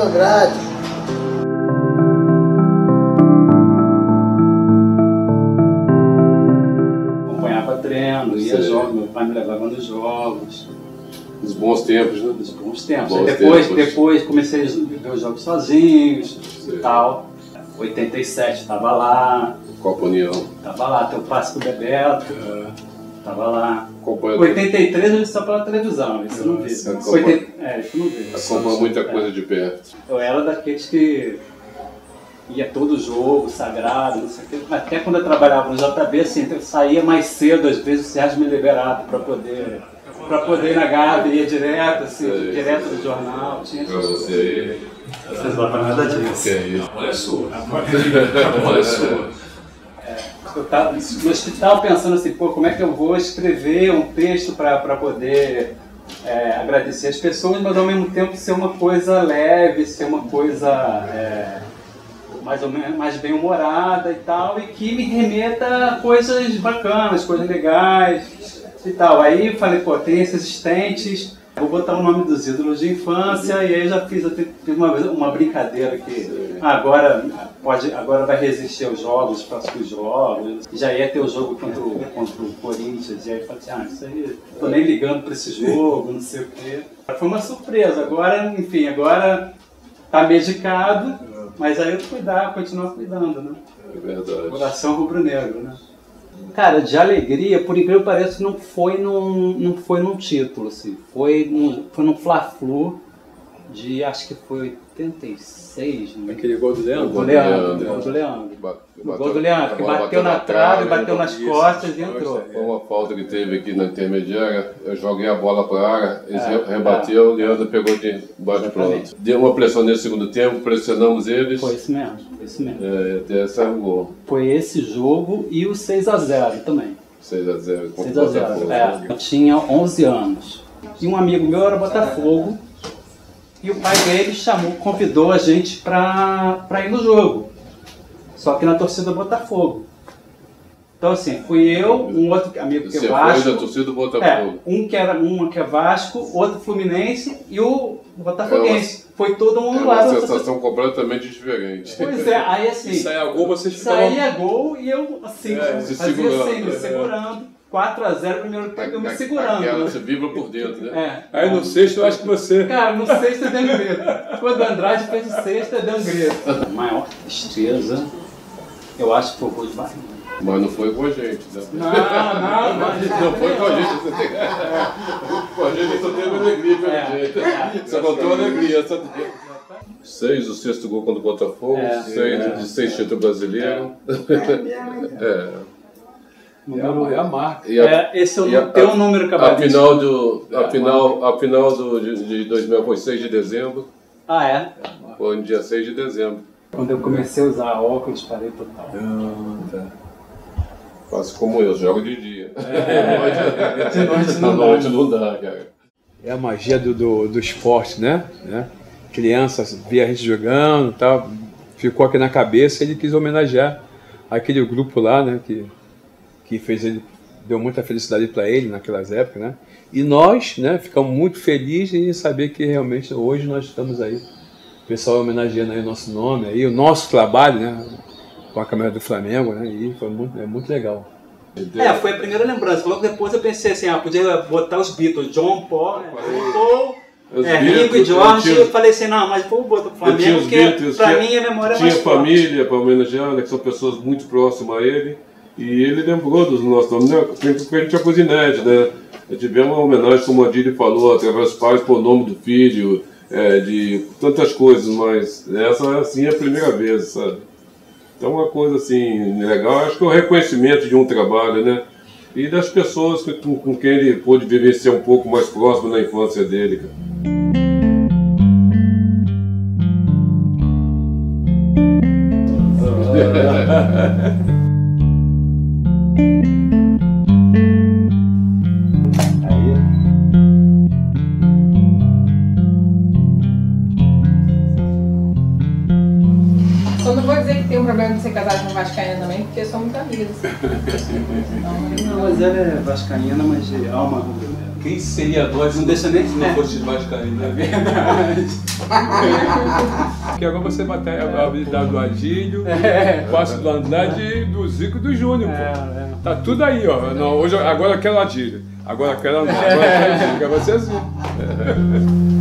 Andrade. Acompanhava treino, ia jogos, meu pai me levava nos jogos. Os bons tempos, né? Nos bons tempos. Bons depois, tempos. depois comecei a ver os jogos sozinhos Sei. e tal. 87 tava lá, Copa União. tava lá, teu passe do Bebeto, tava lá. Acompanha, 83 ele só pela televisão, isso eu não vi. Nossa, 80, é, isso eu não vi. acompanha muita É. coisa de perto. Eu era daqueles que ia todo jogo, sagrado, não sei o quê. Até quando eu trabalhava no JB, assim, eu saía mais cedo, às vezes o Sérgio me liberava para poder, pra poder ir na Gávea, ia direto, assim, Sei, direto do jornal. Tinha Pra você aí. Vocês não nada disso. Que é isso. Olha a sua. Olha a sua. Eu estava no hospital pensando assim, pô, como é que eu vou escrever um texto para poder é, agradecer as pessoas, mas ao mesmo tempo ser uma coisa leve, ser uma coisa é, mais ou menos mais bem humorada e tal, e que me remeta a coisas bacanas, coisas legais e tal. Aí falei, pô, tem esses assistentes, vou botar o nome dos ídolos de infância, e aí já fiz, fiz uma, uma brincadeira que agora pode, agora vai resistir aos jogos, os próximos jogos. Já ia ter o jogo contra o, contra o Corinthians, e aí eu falei assim, ah, isso aí, tô nem ligando pra esse jogo, não sei o quê. Foi uma surpresa, agora, enfim, agora tá medicado, mas aí eu cuidar, continuar cuidando, né? É verdade. Coração rubro-negro, né? Cara, de alegria, por incrível que pareça, não foi num, não foi num título, assim. Foi num, foi num Fla-Flu de, acho que foi 86, né? Aquele gol do O Leandro? do Leandro, o do Leandro. Gol do Leandro, que bateu na trave, bateu nas isso, costas e entrou. Foi uma falta que teve aqui na intermediária. Eu joguei a bola para a área, eles É, re- rebateu, o Leandro pegou de bate pronto. Deu uma pressão nesse segundo tempo, pressionamos eles. Foi isso mesmo, foi isso mesmo. É, até saiu o gol. Foi esse jogo e o 6x0 também. 6x0 contra 6 o a 0 Botafogo. é. Eu tinha 11 anos. E um amigo meu era Botafogo. E o pai dele chamou, convidou a gente pra, pra ir no jogo. Só que na torcida Botafogo. Então assim, fui eu, um outro amigo que Você é foi Vasco. da torcida do É, Botafogo. um que era um que é Vasco, outro Fluminense e o Botafoguense. Foi todo É um uma sensação completamente diferente. Pois é, aí assim. Se sair a gol, vocês ficavam... Saía gol e eu, assim, É, se fazia segurando, assim, me é. segurando. 4x0, primeiro tempo eu me segurando. Aquela né? você vibra por dentro, né? É. Aí no sexto eu acho que você... Cara, no sexto deu um grito. Quando o Andrade fez o sexto, deu um grito. A maior tristeza, eu acho que foi o gol de Bahia. Mas não foi com a gente, né? Não, não, não. Não foi com a gente. você tem- Com a gente só teve alegria pelo É, jeito. é. Só contou alegria. Só... Seis, o sexto gol contra o Botafogo, É. seis de seis títulos brasileiros. É. É a, é a marca. E a, É, esse é o e a- teu número a cabalístico. final, do, a final, a final do, de, de 2000 foi 6 de dezembro, Ah, é? foi no dia 6 de dezembro. Quando eu comecei a usar óculos, parei total. Faço como eu, jogo de dia. De noite Na não dá. não dá, cara. É a magia do, do, do esporte, né? né? Criança via a gente jogando e tal, ficou aqui na cabeça ele quis homenagear aquele grupo lá, né? Que, que fez ele, deu muita felicidade para ele naquelas épocas, né? E nós, né, ficamos muito felizes em saber que realmente hoje nós estamos aí, o pessoal homenageando aí o nosso nome, aí, o nosso trabalho, né? Com a câmera do Flamengo, né? E foi muito, é muito legal. É, foi a primeira lembrança. Logo depois eu pensei assim, ah, podia botar os Beatles, John Paul, Paul Os é, Ringo e George. eu Eu, tinha- falei assim, não, mas vou botar o Eu tinha Flamengo, porque Beatles, pra tinha- mim a memória é Tinha mais forte. família para homenagear, né, que são pessoas muito próximas a ele. E ele lembrou dos nossos nomes, né? Porque a gente é inédita, né? Tivemos uma homenagem, como a Dili falou, através dos pais, por nome do filho, é, de tantas coisas, mas essa, assim, é a primeira vez, sabe? Então, uma coisa, assim, legal. Acho que é o reconhecimento de um trabalho, né? E das pessoas com, com quem ele pôde vivenciar um pouco mais próximo na infância dele, cara. que um problema de ser casado com Vascaína também, porque somos amigas. Então, Não, mas ela é vascaína, mas de alma rubro-negra. Quem seria nós Não deixa nem- se não é. fosse vascaíno, É né? verdade. Porque agora você vai ter a habilidade do Adílio, É. o passo do Andrade, do Zico e do Júnior. É, é. Tá tudo aí, ó. Não, hoje, agora eu quero Adílio. Agora eu quero Andrade. Agora eu quero Zico. Vai ser assim.